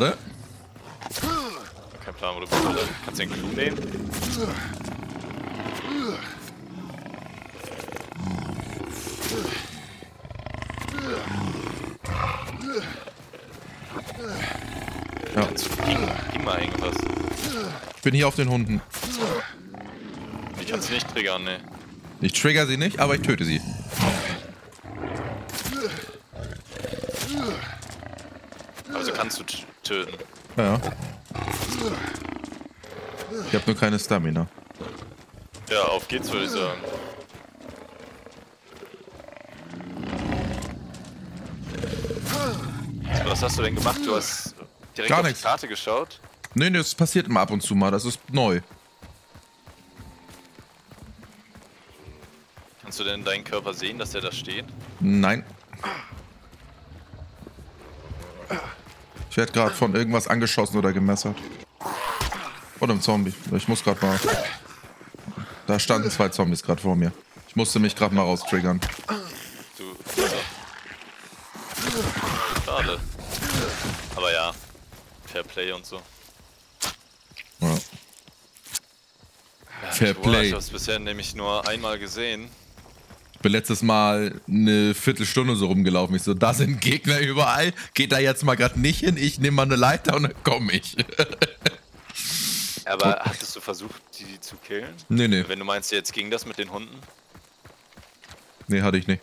Warte. Kein Plan, wo du bist. Alter. Kannst du den Clou nehmen? Ja. Mal irgendwas. Ich bin hier auf den Hunden. Ich kann sie nicht triggern, ne. Ich trigger sie nicht, aber ich töte sie. Also kannst du töten. Ja. Ich habe nur keine Stamina. Ja, auf geht's, würde ich sagen. Was hast du denn gemacht? Du hast direkt Gar auf nichts. die Karte geschaut? Nee, nee, das passiert immer ab und zu mal. Das ist neu. Kannst du denn deinen Körper sehen, dass der da steht? Nein. Ich werde gerade von irgendwas angeschossen oder gemessert. Oder ein Zombie. Ich muss gerade mal. Da standen zwei Zombies gerade vor mir. Ich musste mich gerade mal raustriggern. Du. Schade. Aber ja. Fair Play und so. Ja. Fair Play. Ich hab's bisher nämlich nur einmal gesehen. Ich bin letztes Mal eine Viertelstunde so rumgelaufen. Ich so, da sind Gegner überall. Geht da jetzt mal gerade nicht hin. Ich nehme mal eine Leiter und dann komme ich. Aber hattest du versucht, die zu killen? nee, nee. Wenn du meinst, jetzt ging das mit den Hunden? Nee, hatte ich nicht.